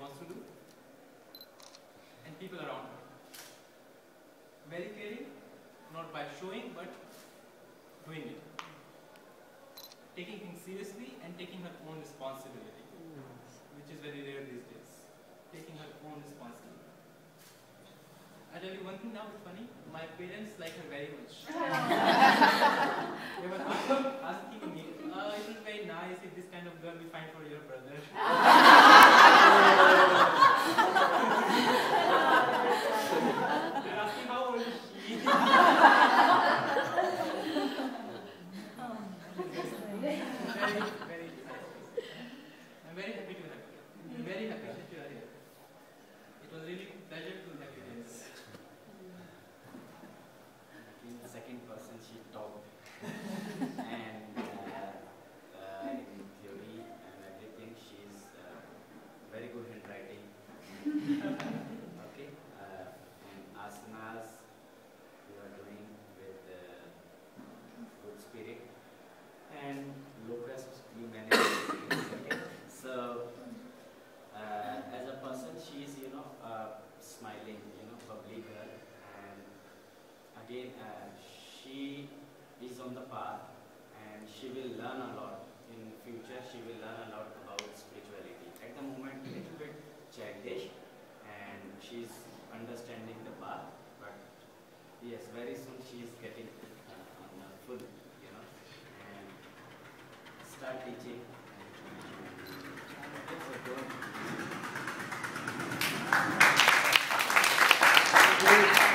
wants to do, and people around her. Very caring, not by showing, but doing it. Taking things seriously and taking her own responsibility, which is very rare these days. Taking her own responsibility. I tell you one thing now, it's funny. My parents like her very much. they were asking, asking me, uh, it was very nice if this kind of girl we find for your brother. They're asking how old is she? very, very nice. I'm very happy to have you. I'm very happy that you are here. It was really a pleasure to have you here. in the second person she talked and uh, uh, in theory and everything she's uh, very good in writing okay uh, and are doing with good spirit and you manage okay? So uh, as a person she is you know uh, smiling you know bubbly girl. And again she is on the path and she will learn a lot. In future she will learn a lot about spirituality at the moment a little bit childish and she's understanding the path but yes very soon she is getting uh, the full you know and start teaching don't Great.